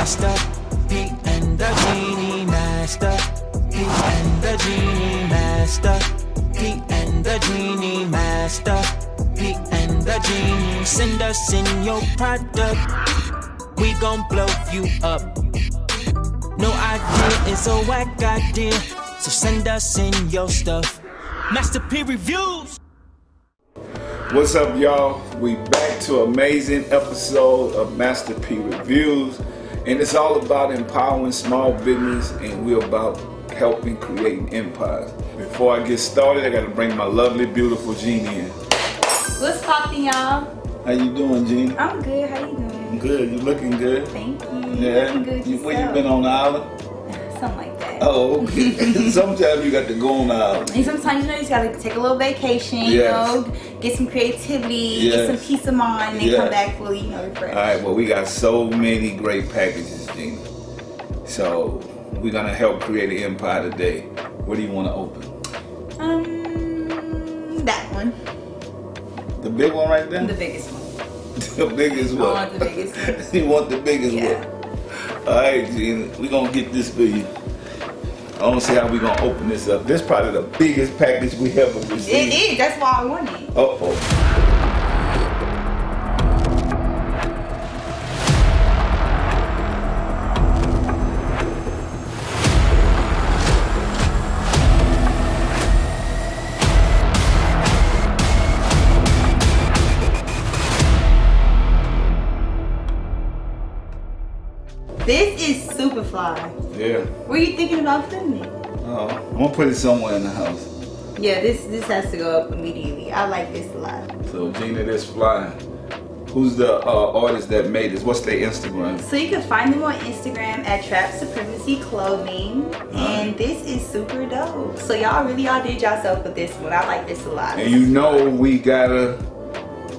Master, Pete and the Genie Master, Pete and the Genie Master, Pete and the Genie Master, Pete and the Genie. Send us in your product, we gon' blow you up. No idea is a whack idea, so send us in your stuff. Master P Reviews. What's up, y'all? We back to amazing episode of Master P Reviews, and it's all about empowering small business, and we're about helping creating empires. Before I get started, I got to bring my lovely, beautiful Jeannie in. What's poppin', y'all? How you doing, Jeannie? I'm good. How you doing? Good. You looking good? Thank you. Yeah. Looking good You- Where you been on the island? Oh, okay. Sometimes you got to go on island. And sometimes you know you just gotta take a little vacation, you know, get some creativity, Yes. get some peace of mind, and Yes. come back fully, you know, refreshed. All right, well, we got so many great packages, Jeannie. So we're gonna help create an empire today. What do you want to open? Um, that one, The big one right there. the biggest one. The biggest I one. want the biggest one. you want the biggest Yeah. one. All right, Gina. we're gonna get this for you. I don't see how we gonna open this up. This probably the biggest package we ever received. It is. That's why I want it. Uh oh. This is super fly. Yeah. Where you thinking about putting it? Oh, I'm gonna put it somewhere in the house. Yeah, this this has to go up immediately. I like this a lot. So Gina, this flying. Who's the uh, artist that made this? What's their Instagram? So you can find them on Instagram at Trap Supremacy Clothing, and this is super dope. So y'all really outdid yourself with this one. I like this a lot. And you know we gotta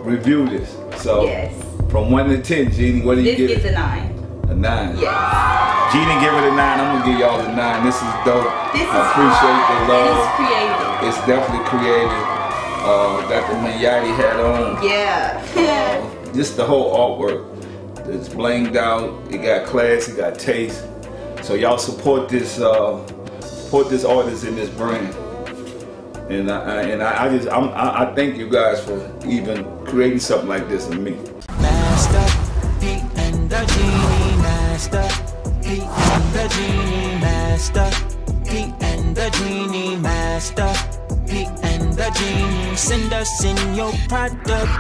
review this. So Yes. from one to ten, Jeannie, what do you This give gets a nine. A nine. Yes. Jeannie, give it a nine. I'm gonna give y'all a nine. This is dope. This is I appreciate the love. it's creative. It's definitely creative. Uh, got the Mayati hat on. Yeah. Uh, just the whole artwork. It's blinged out. It got class. It got taste. So y'all support this. Uh, support this artist and this brand. And I, I- and I, I just I'm, I, I thank you guys for even creating something like this in me. Master, the Genie Master, Pete and the Genie Master, Pete and the Genie Master, Pete and the Genie. Send us in your product,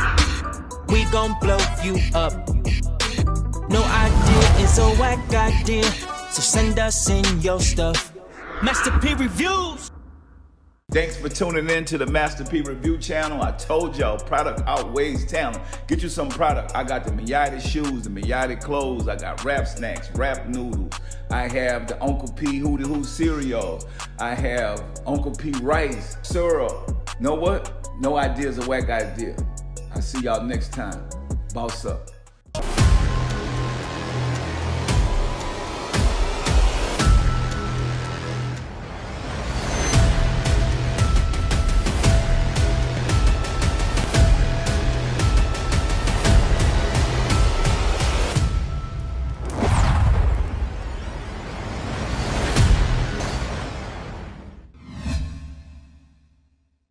we gon' blow you up. No idea is a whack idea, so send us in your stuff. Master P Reviews. Thanks for tuning in to the Master P Review channel. I told y'all, product outweighs talent. Get you some product. I got the Miyati shoes, the Miyati clothes. I got rap snacks, rap noodles. I have the Uncle P Hootie Hoo cereal. I have Uncle P rice, syrup. Know what? No idea is a whack idea. I'll see y'all next time. Boss up.